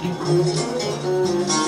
you